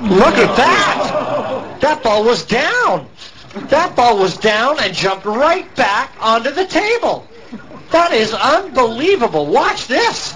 Look at that! That ball was down. That ball was down and jumped right back onto the table. That is unbelievable. Watch this.